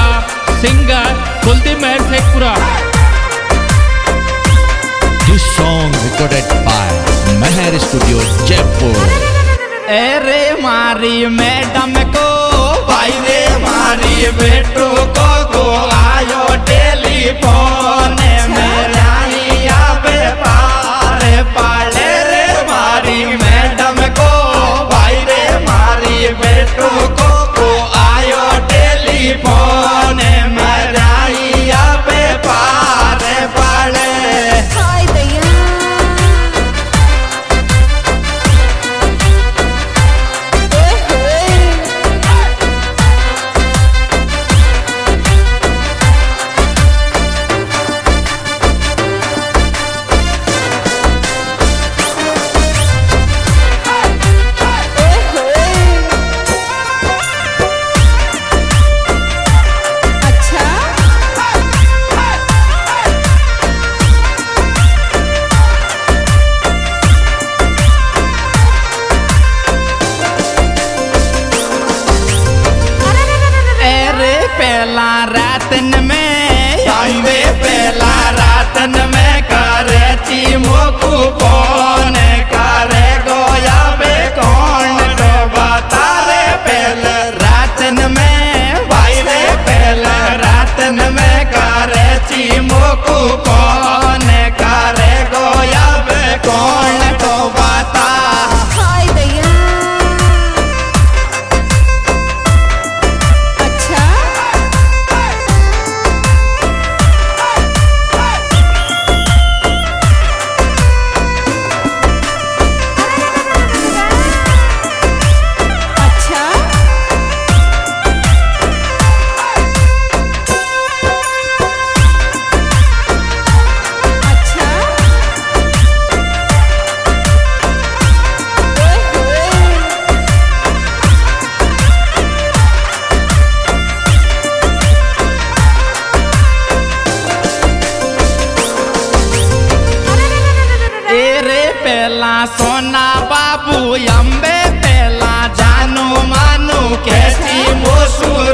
अभिनेता singer Kuldeep Mehar Shekhpura this song recorded by Mehar studio Jaipur अरे मारी madam को भाई रे मारी बेटो को को आयो टेलीफोन मेरा Rasulullah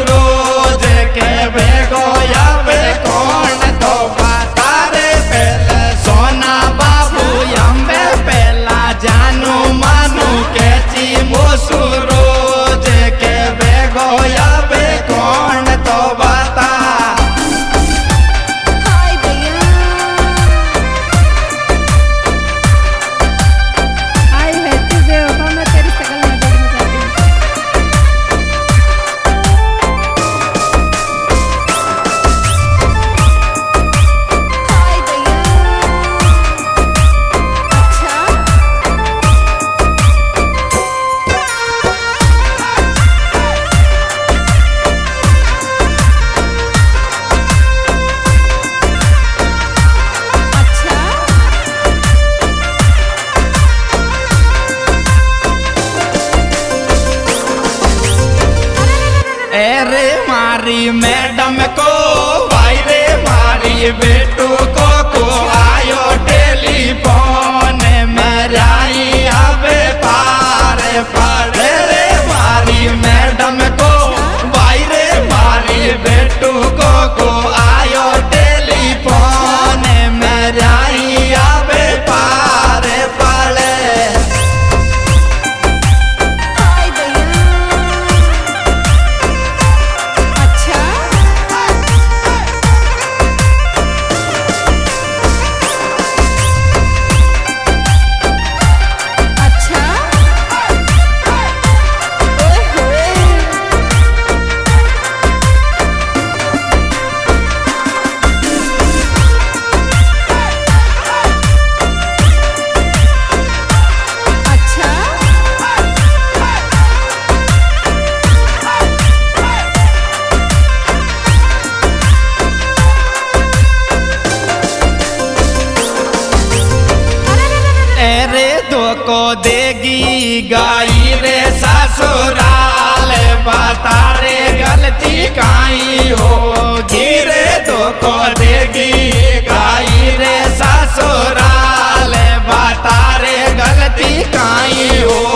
Amen गी गाई रे ससुराल बता रे गलती काई गिरे तो को देगी गाई रे ससुराल बता रे गलती काई हो।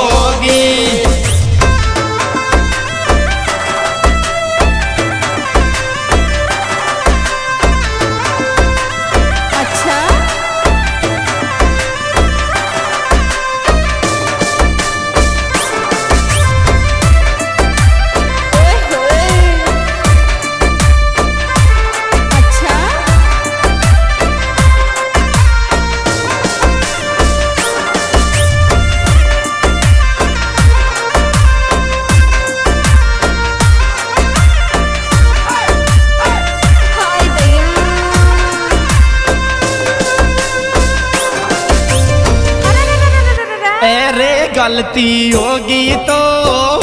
गलती होगी तो।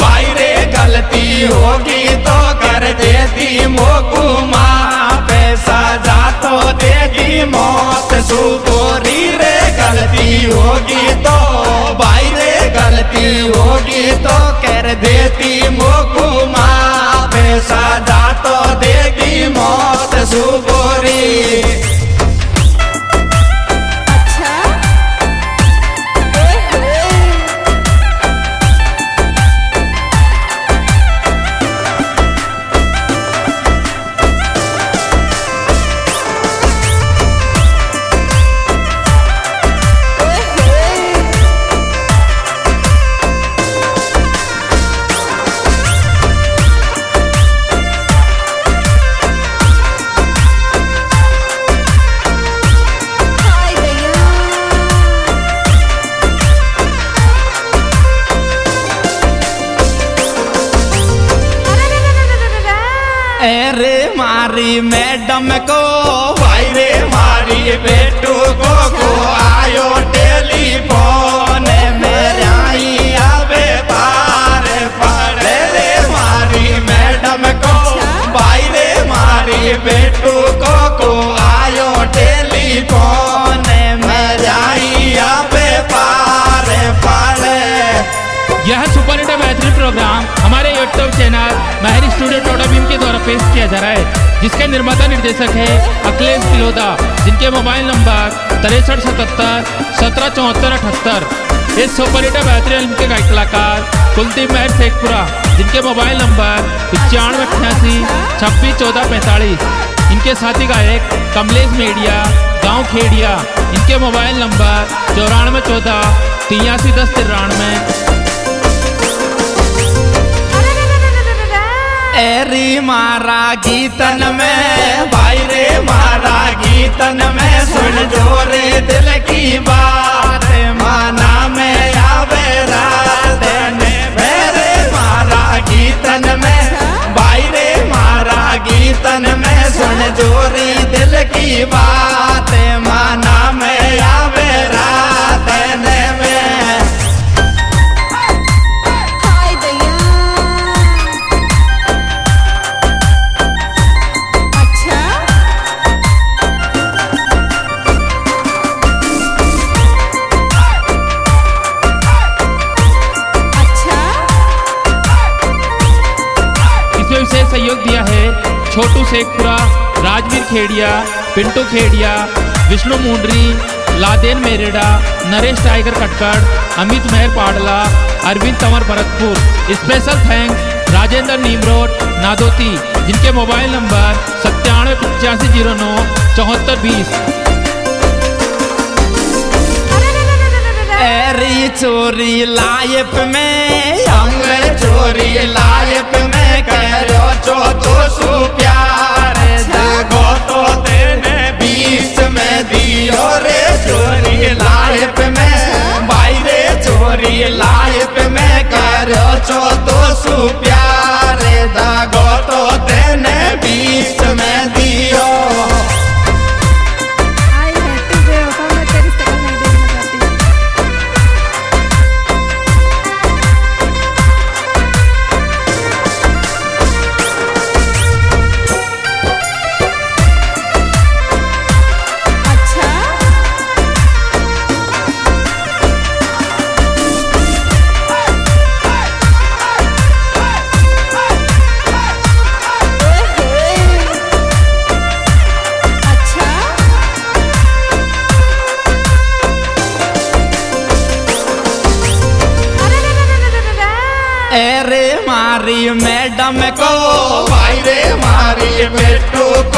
भाई रे गलती होगी तो कर देती मोकुमा पैसा जा तो देगी मौत। सुपोरी रे गलती होगी तो। भाई रे गलती होगी तो कर देती मोकुमा पैसा जा अरे मारी मैडम को भाई रे मारी बेटू को को आयो टेलीफोन जिसके निर्माता निर्देशक है अखिलेश तिलोदा जिनके मोबाइल नंबर तिरसठ सतहत्तर, सत्रह चौहत्तर, अठहत्तर। इस सुपर हिट बेहतरीन फ़िल्म के गायक कलाकार कुलदीप महर शेखपुरा, जिनके मोबाइल नंबर पचानवे अट्ठासी छब्बीस, चौदह, पैंतालीस। इनके साथी गायक कमलेश मेडिया, गाँव खेड़िया। इनके मोबाइल नंबर चौरानवे, चौदह, तिरासी, दस, तिरानवे। एरी मारा गीतन में भाई रे मारा गीतन में, सुन जो रे दिल की बात। माना में आवे रात, ने मेरे मारा गीतन में भाई रे मारा गीतन में, सुन जो रे दिल की बात। सहयोग दिया है। Chhotu Shekhpura, Rajveer Khedia, Pintu Khedia, Vishnu Mundari, Laden Mereda, Naresh Tiger Katkad Amit Mehar Padla, Arvind Tanwar Bharatpur. Special thanks Rajendra Neemrod, Nadoti, जिनके मोबाइल नंबर सत्तानवे पचासी ज़ीरो नौ, चौहत्तर बीस। चोरी लाइफ में चोरी लाइफ करो चो तो तो में चोरी लाइफ में। भाई रे, चोरी लाइफ में। करो तो प्यार मारी मैडम को। भाई रे मारी बेटू को।